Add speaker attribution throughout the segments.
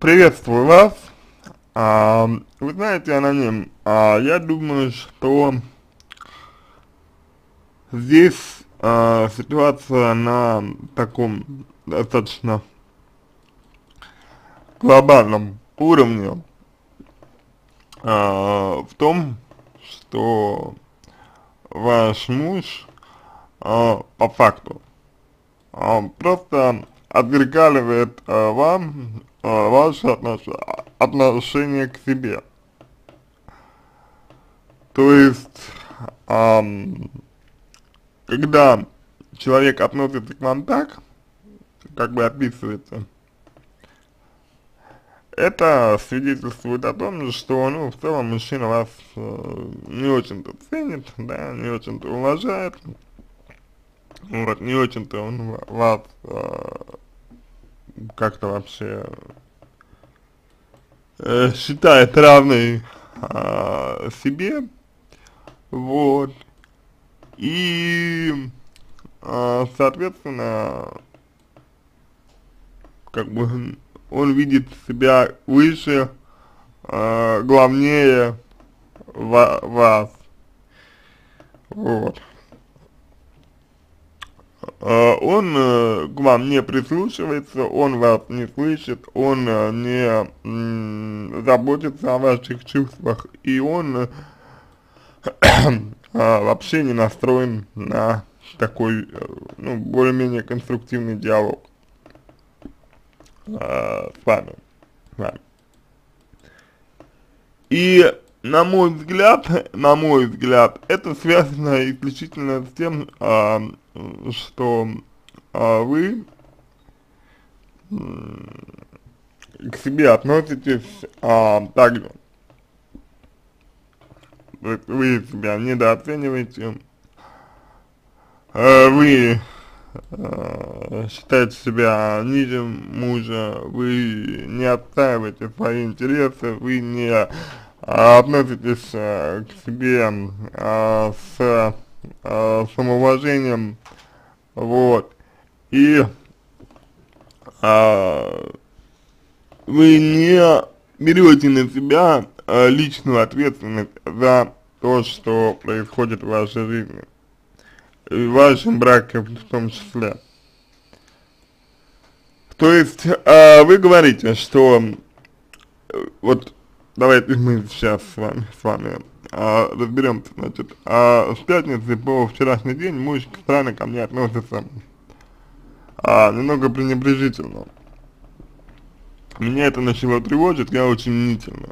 Speaker 1: Приветствую вас. А, вы знаете, аноним, а, я думаю, что здесь а, ситуация на таком достаточно глобальном уровне а, в том, что ваш муж а, по факту а, просто отвергаливает а, вам а, ваше отнош... отношение к себе. То есть, а, когда человек относится к вам так, как бы описывается, это свидетельствует о том, что, ну, в целом мужчина вас э, не очень-то ценит, да, не очень-то уважает, вот, не очень-то он вас э, как-то вообще э, считает равной э, себе, вот, и, э, соответственно, как бы он видит себя выше, э, главнее ва вас, вот. Э, он э, к вам не прислушивается, он вас не слышит, он э, не заботится о ваших чувствах, и он вообще не настроен на такой, ну, более-менее конструктивный диалог с вами. И на мой взгляд, на мой взгляд, это связано исключительно с тем, а, что а, вы к себе относитесь а, так же. Вы себя недооцениваете, а, вы а, считаете себя ниже мужа, вы не отстаиваете свои интересы, вы не относитесь а, к себе а, с а, самоуважением, вот, и вы не берете на себя личную ответственность за то, что происходит в вашей жизни, в вашем браке в том числе. То есть, а, вы говорите, что вот давайте мы сейчас с вами, с вами а, разберемся, значит, а с пятницы по вчерашний день муж странно ко мне относится а, немного пренебрежительно. Меня это начало тревожить, я очень мнительно.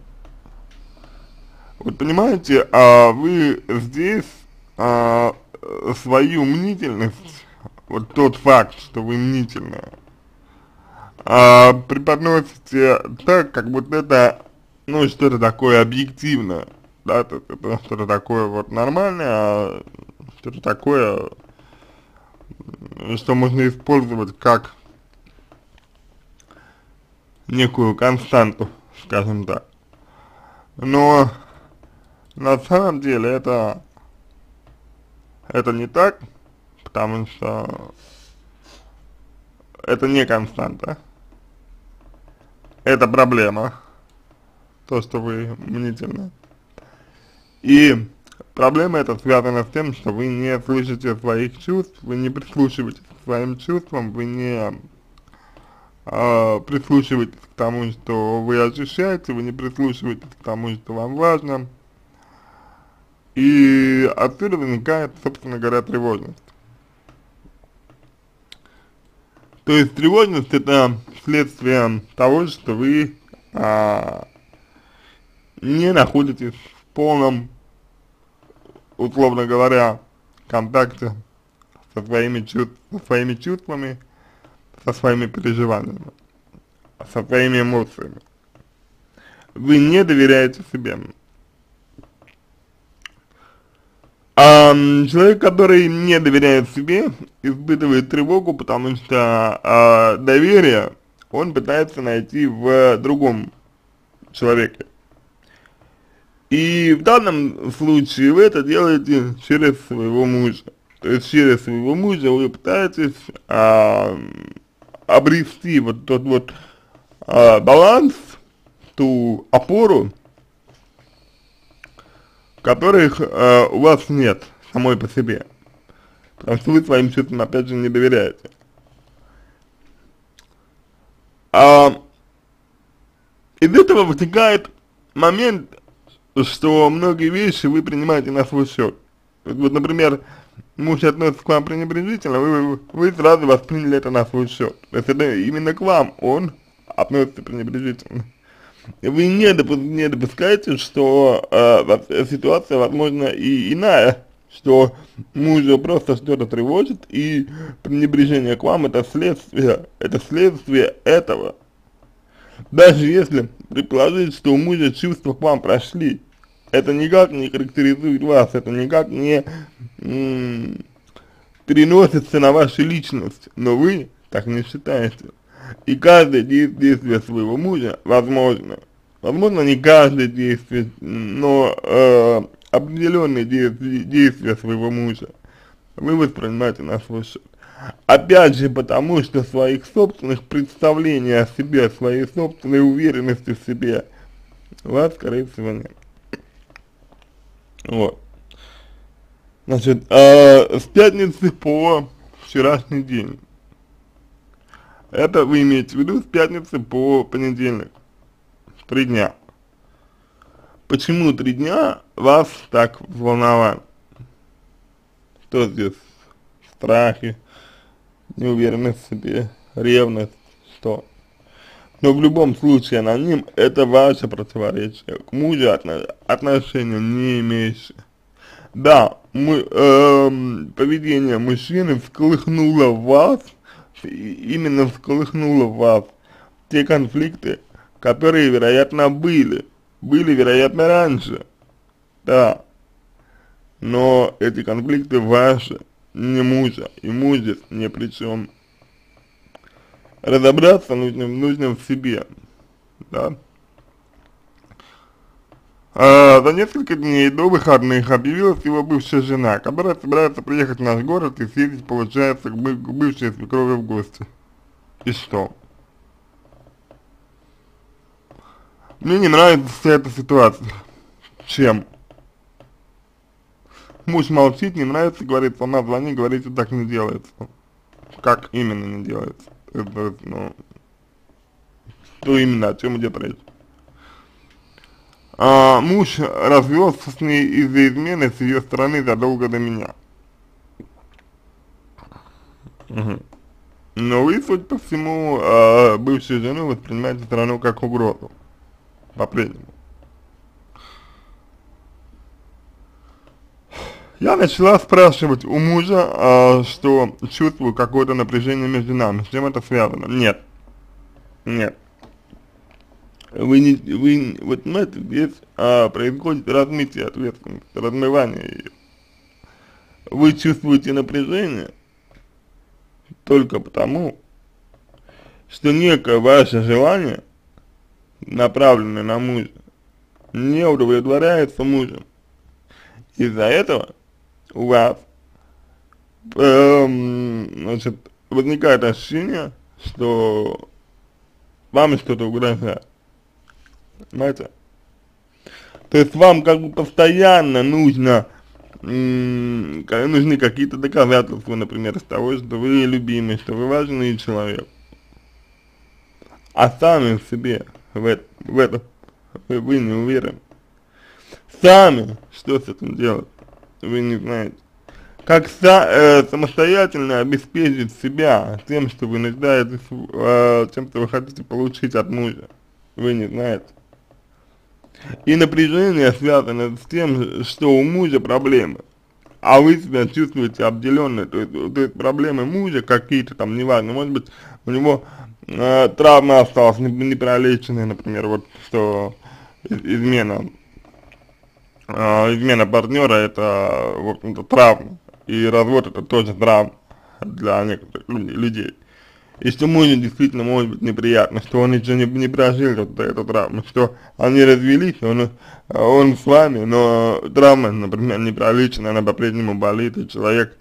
Speaker 1: Вот понимаете, а вы здесь а, свою мнительность, вот тот факт, что вы мнительная, а, преподносите так, как будто это, ну, что-то такое объективное да, что-то такое вот нормальное, а что-то такое, что можно использовать как некую константу, скажем так. Но на самом деле это, это не так, потому что это не константа, это проблема, то, что вы мнительны. И проблема эта связана с тем, что вы не слышите своих чувств, вы не прислушиваетесь к своим чувствам, вы не э, прислушиваетесь к тому, что вы ощущаете, вы не прислушиваетесь к тому, что вам важно. И отсюда возникает, собственно говоря, тревожность. То есть тревожность это следствие того, что вы а, не находитесь в полном условно говоря, контакте со своими, чувств, со своими чувствами, со своими переживаниями, со своими эмоциями. Вы не доверяете себе. А человек, который не доверяет себе, испытывает тревогу, потому что а, доверие он пытается найти в другом человеке. И в данном случае вы это делаете через своего мужа. То есть через своего мужа вы пытаетесь а, обрести вот тот вот э, баланс, ту опору, которых э, у вас нет самой по себе. Потому что вы своим чувствам, опять же, не доверяете. А, из этого вытекает момент, что многие вещи вы принимаете на свой счет. Вот, например, муж относится к вам пренебрежительно, вы, вы сразу восприняли это на свой счет. То есть это именно к вам он относится пренебрежительно. Вы не, допу не допускаете, что э, ситуация, возможно, и иная, что мужа просто что-то тревожит, и пренебрежение к вам это следствие, это следствие этого. Даже если предположить, что у мужа чувства к вам прошли, это никак не характеризует вас, это никак не переносится на вашу личность, но вы так не считаете. И каждое действие своего мужа возможно, возможно не каждое действие, но э, определенные действия, своего мужа вы воспринимаете на свой счет. Опять же, потому что своих собственных представлений о себе, своей собственной уверенности в себе у вас, скорее всего, нет. Вот. Значит, э, с пятницы по вчерашний день. Это вы имеете в виду с пятницы по понедельник. Три дня. Почему три дня вас так взволновали? Что здесь? Страхи, неуверенность в себе, ревность, что? Но в любом случае аноним это ваше противоречие, к мужу отно отношения не имеющее. Да, мы, э, поведение мужчины всколыхнуло вас, именно всколыхнуло вас те конфликты, которые, вероятно, были, были, вероятно, раньше, да, но эти конфликты ваши, не мужа, и муж здесь ни при чем. Разобраться нужно, нужно в себе, да. А, за несколько дней до выходных объявилась его бывшая жена, которая собирается приехать в наш город и съездить, получается, к, бы к бывшей свекрови в гости. И что? Мне не нравится вся эта ситуация. Чем? Муж молчит, не нравится, говорит, сама звони, говорит, что так не делается. Как именно не делается? Это, ну, что именно, о чем идет речь? А, муж развелся с ней из-за измены с ее стороны задолго до меня. Угу. Но вы, судя по всему, э, бывшую жену воспринимаете страну как угрозу. По-прежнему. Я начала спрашивать у мужа, э, что чувствую какое-то напряжение между нами. С чем это связано? Нет. Нет. Вы не, вы, вот понимаете, здесь а, происходит размытие ответственности, размывание ее. Вы чувствуете напряжение только потому, что некое ваше желание, направленное на мужа, не удовлетворяется мужем. Из-за этого вас эм, значит, возникает ощущение, что вам что-то угрожает. Понимаете? То есть вам как бы постоянно нужно, нужны какие-то доказательства, например, из того, что вы любимый, что вы важный человек. А сами в себе в, в этом вы, вы не уверены. Сами что с этим делать, вы не знаете. Как са, э, самостоятельно обеспечить себя тем, что вы нуждаетесь, э, тем, что вы хотите получить от мужа, вы не знаете. И напряжение связано с тем, что у мужа проблемы, а вы себя чувствуете обделенной, то есть, то есть проблемы мужа какие-то там, неважно, может быть, у него э, травма осталась не, не пролеченная, например, вот, что измена, э, измена партнера это, в общем-то, травма, и развод это тоже травма для некоторых людей и что мужу действительно может быть неприятно, что он еще не, не прожил вот эту травму, что они развелись, он, он с вами, но травма, например, не пролечена, она по-прежнему болит, и человек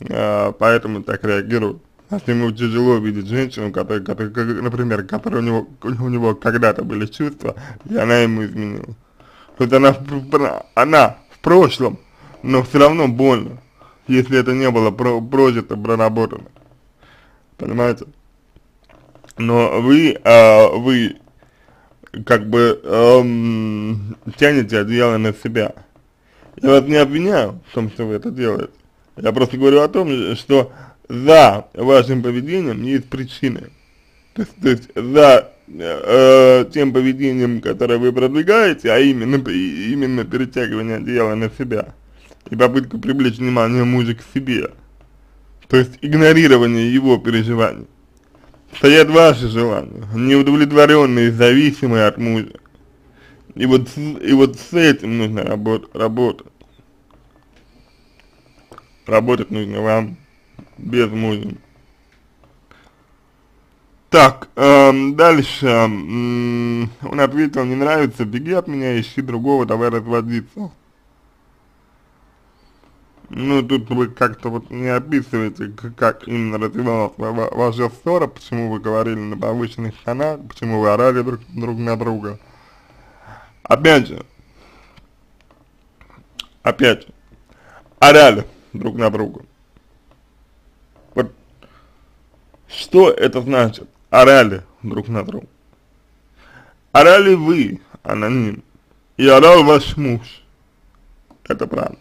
Speaker 1: э, поэтому так реагирует. если ему тяжело видеть женщину, которая, которая, например, которая у него, у него когда-то были чувства, и она ему изменила. Хоть она, она в прошлом, но все равно больно, если это не было про, прожито, проработано. Понимаете? Но вы, э, вы как бы эм, тянете одеяло на себя. Я вас не обвиняю в том, что вы это делаете. Я просто говорю о том, что за вашим поведением есть причины. То есть, то есть за э, тем поведением, которое вы продвигаете, а именно, именно перетягивание одеяла на себя и попытка привлечь внимание мужа к себе, то есть игнорирование его переживаний, стоят ваши желания, неудовлетворенные, зависимые от мужа. И вот, и вот с этим нужно работать, работать. Работать нужно вам без мужа. Так, эм, дальше, эм, он ответил, не нравится, беги от меня, ищи другого, давай разводиться. Ну, тут вы как-то вот не описываете, как именно развивалась ваша ссора, почему вы говорили на повышенных тонах, почему вы орали друг, друг на друга. Опять же, опять же, орали друг на друга. Вот что это значит, орали друг на друга? Орали вы, аноним, и орал ваш муж. Это правда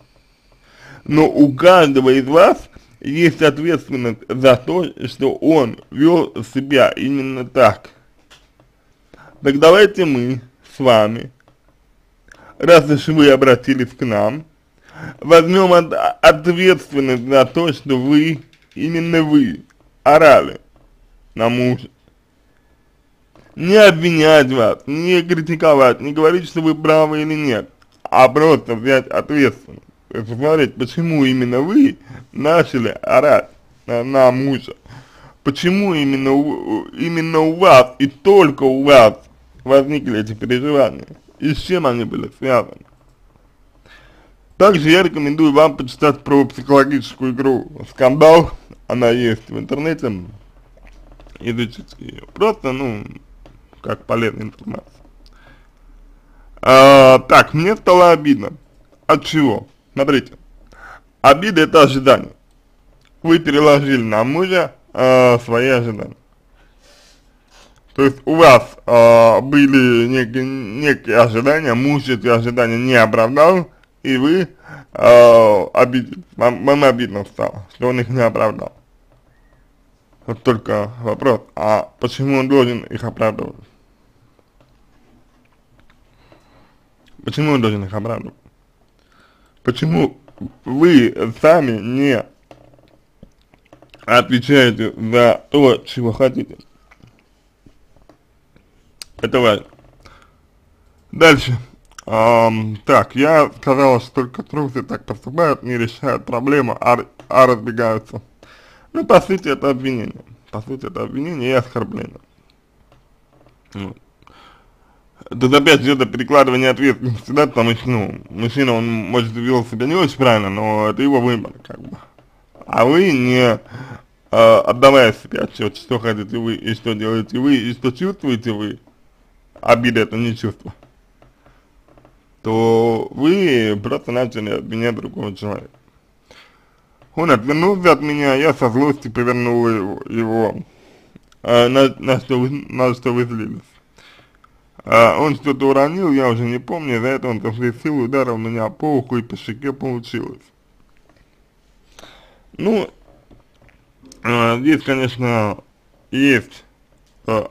Speaker 1: но у каждого из вас есть ответственность за то, что он вел себя именно так. Так давайте мы с вами, раз уж вы обратились к нам, возьмем от, ответственность за то, что вы, именно вы, орали на мужа. Не обвинять вас, не критиковать, не говорить, что вы правы или нет, а просто взять ответственность посмотреть, почему именно вы начали орать на, на мужа, почему именно у, именно у вас и только у вас возникли эти переживания, и с чем они были связаны. Также я рекомендую вам почитать про психологическую игру. «Скандал», она есть в интернете, изучить ее, просто, ну, как полезная информация. А, так, мне стало обидно. От чего? Смотрите, обида это ожидание. Вы переложили на мужа э, свои ожидания. То есть у вас э, были некие, некие ожидания, муж эти ожидания не оправдал, и вы э, обидели, вам, вам обидно стало, что он их не оправдал. Вот только вопрос, а почему он должен их оправдывать? Почему он должен их оправдывать? Почему вы сами не отвечаете за то, чего хотите? Это важно. Дальше. Um, так, я сказал, что только трусы так поступают, не решают проблему, а, а разбегаются. Ну, по сути, это обвинение. По сути, это обвинение и оскорбление. Вот тут опять же это перекладывание ответственности, да, потому что, ну, мужчина, он, может, вел себя не очень правильно, но это его выбор, как бы. А вы, не э, отдавая себе отчет, что хотите вы, и что делаете вы, и что чувствуете вы, обида это не чувство, то вы просто начали обвинять другого человека. Он отвернулся от меня, я со злости повернул его, его э, на, на, что вы, на что вы злились. А, он что-то уронил, я уже не помню, за это он всей силы ударил меня по уху и по щеке получилось. Ну, а, здесь, конечно, есть а,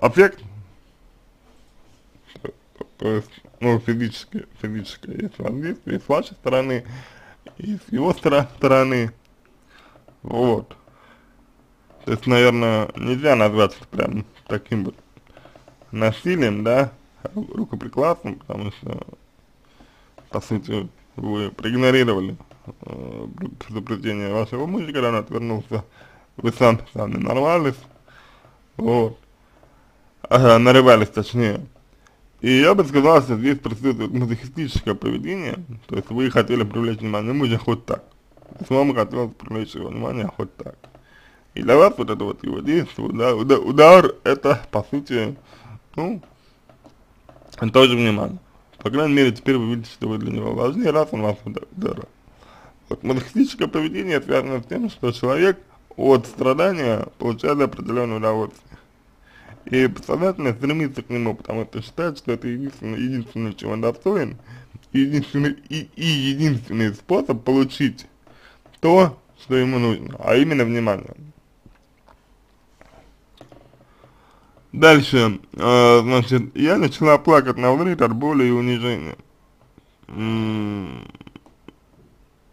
Speaker 1: есть, ну, физическое, физическое есть воздействие с вашей стороны, и с его стороны, вот. То есть, наверное, нельзя назвать это прям таким вот насилием, да, рукоприкладством, потому что, по сути, вы проигнорировали э, предупреждение вашего мужа, когда он отвернулся, вы сами сами нарвались, вот, ага, нарывались точнее. И я бы сказал, что здесь присутствует мазохистическое поведение, то есть вы хотели привлечь внимание мужа хоть так, с вами хотелось привлечь его внимание хоть так. И для вас вот это вот его действие, да, удар, удар это, по сути, ну, тоже внимание. По крайней мере, теперь вы видите, что вы для него важнее, раз он вас ударил. Вот мазохистическое поведение связано с тем, что человек от страдания получает определенное удовольствие. И подсознательно стремится к нему, потому что считает, что это единственное, единственное чего он достоин, единственный, и, и единственный способ получить то, что ему нужно, а именно внимание. Дальше, э, значит, я начала плакать на взрыв от боли и унижения.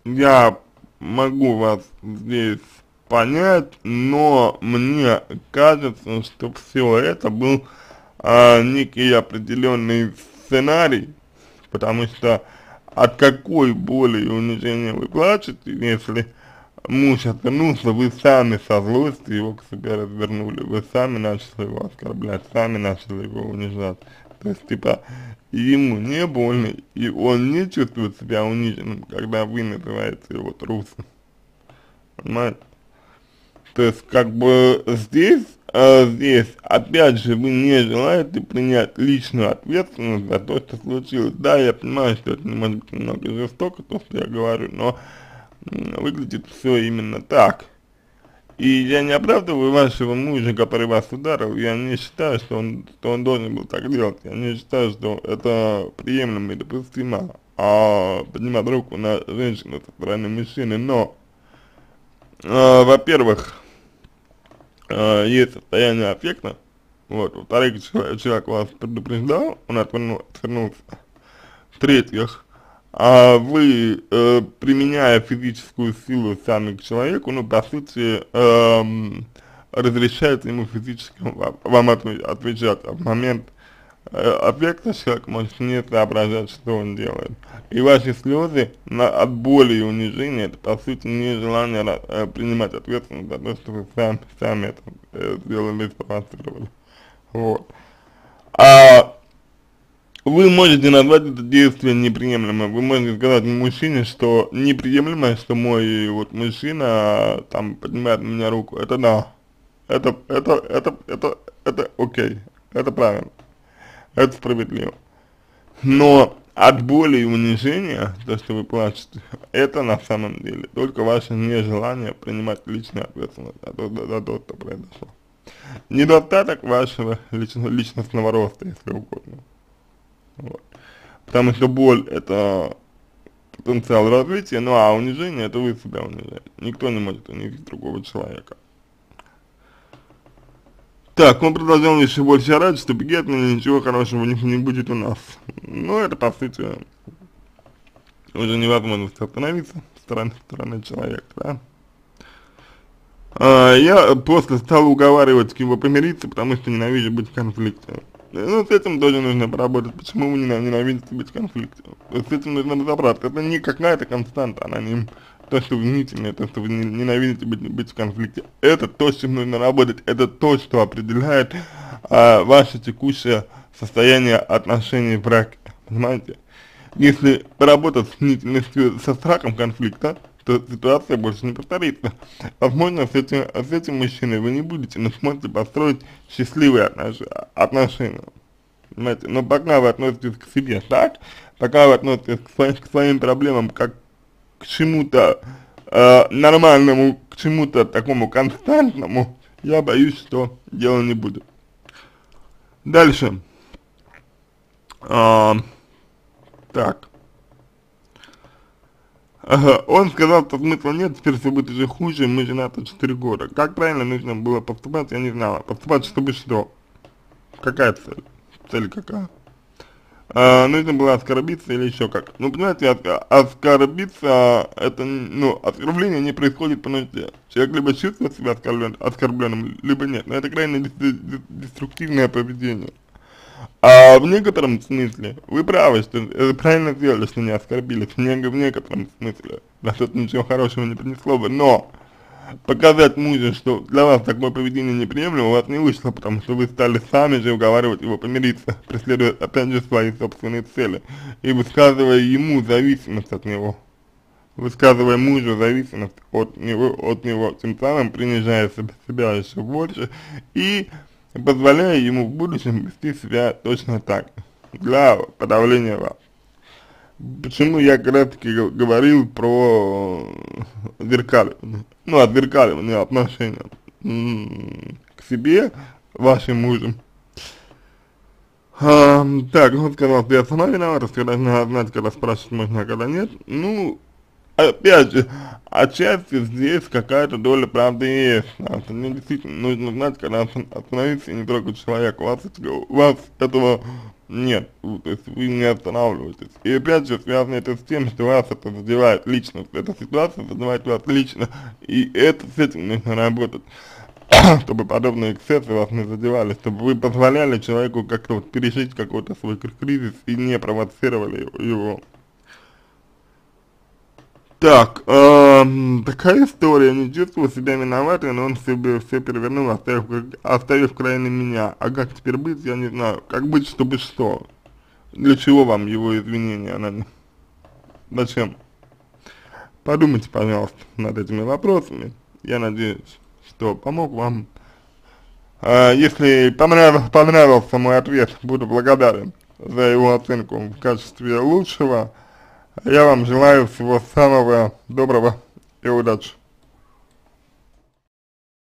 Speaker 1: Я могу вас здесь понять, но мне кажется, что все это был э, некий определенный сценарий, потому что от какой боли и унижения вы плачете, если муж отвернулся, вы сами со злости его к себе развернули, вы сами начали его оскорблять, сами начали его унижать. То есть, типа, ему не больно, и он не чувствует себя униженным, когда вы называете его трусом. Понимаете? То есть, как бы здесь, э, здесь, опять же, вы не желаете принять личную ответственность за то, что случилось. Да, я понимаю, что это может быть немного жестоко, то, что я говорю, но выглядит все именно так. И я не оправдываю вашего мужа, который вас ударил, я не считаю, что он, что он должен был так делать, я не считаю, что это приемлемо и допустимо, а поднимать руку на женщину со стороны мужчины, но, э, во-первых, э, есть состояние аффекта, вот, во-вторых, человек, человек вас предупреждал, он отвернул, отвернулся, в-третьих, а вы, э, применяя физическую силу сами к человеку, ну, по сути, э, разрешаете ему физически вам отвечать, а в момент э, объекта человек может не соображать, что он делает. И ваши слезы на, от боли и унижения, это, по сути, не желание э, принимать ответственность за то, что вы сами, сами это э, сделали и спровоцировали. Вот. А вы можете назвать это действие неприемлемым. Вы можете сказать мужчине, что неприемлемо, что мой вот мужчина там поднимает на меня руку. Это да. Это, это, это, это, это окей. Это правильно. Это справедливо. Но от боли и унижения, то, что вы плачете, это на самом деле только ваше нежелание принимать личную ответственность за то, за, за то что произошло. Недостаток вашего личного, личностного роста, если угодно. Вот. Потому что боль это потенциал развития, ну а унижение это вы себя унижаете. Никто не может унизить другого человека. Так, он продолжал еще больше орать, что Гетмана ничего хорошего не, не будет у нас. Ну, это, по сути, уже невозможно остановиться стороны, стороны человека, да. А, я просто стал уговаривать его помириться, потому что ненавижу быть в конфликте. Ну, с этим тоже нужно поработать. Почему вы ненавидите быть в конфликте? С этим нужно разобраться. Это не какая-то константа, она не то, что вы мнительны, то, что вы ненавидите быть, быть в конфликте. Это то, с чем нужно работать. Это то, что определяет а, ваше текущее состояние отношений в браке. Понимаете? Если поработать с мнительностью, со страхом конфликта, то ситуация больше не повторится. Возможно, с этим, с этим мужчиной вы не будете, но сможете построить счастливые отнош отношения. Понимаете? Но пока вы относитесь к себе так, пока вы относитесь к своим, к своим проблемам как к чему-то э, нормальному, к чему-то такому константному, я боюсь, что дело не будет. Дальше. А, так. Ага, он сказал, что смысла нет, теперь все будет уже хуже, мы женаты 4 года. Как правильно нужно было поступать, я не знала. Поступать, чтобы что? Какая цель? Цель какая? А, нужно было оскорбиться или еще как. Ну, понимаете, оскорбиться, это, ну, оскорбление не происходит по нужде. Человек либо чувствует себя оскорблен, оскорбленным, либо нет. Но это крайне деструктивное поведение. А в некотором смысле вы правы, что э, правильно сделали, что не оскорбились, в, не, в некотором смысле, да что ничего хорошего не принесло бы, но показать мужу, что для вас такое поведение неприемлемо, у вас не вышло, потому что вы стали сами же уговаривать его помириться, преследуя опять же свои собственные цели и высказывая ему зависимость от него. высказывая мужу зависимость от него, от него, тем самым принижая себя еще больше и позволяя ему в будущем вести себя точно так, для подавления вас. Почему я как говорил про зеркаливание, ну, отзеркаливание отношения к себе, вашим мужем. А, так, он сказал, что я сама виновата, когда надо знать, когда спрашивать можно, а когда нет. Ну, опять же, отчасти здесь какая-то доля правды есть, мне действительно нужно знать, когда остановиться и не трогать человека, у вас, у вас этого нет, то есть вы не останавливаетесь. И опять же, связано это с тем, что вас это задевает лично, эта ситуация задевает вас лично, и это с этим нужно работать, чтобы подобные эксцессы вас не задевали, чтобы вы позволяли человеку как-то вот пережить какой-то свой кризис и не провоцировали его. Так, э, такая история, не чувствую себя виноватым, но он себе все перевернул, оставив, оставив крайне меня. А как теперь быть, я не знаю. Как быть, чтобы что? Для чего вам его извинения? Она... Зачем? Подумайте, пожалуйста, над этими вопросами. Я надеюсь, что помог вам. А, если понравился, понравился мой ответ, буду благодарен за его оценку в качестве лучшего. Я вам желаю всего самого доброго и удачи.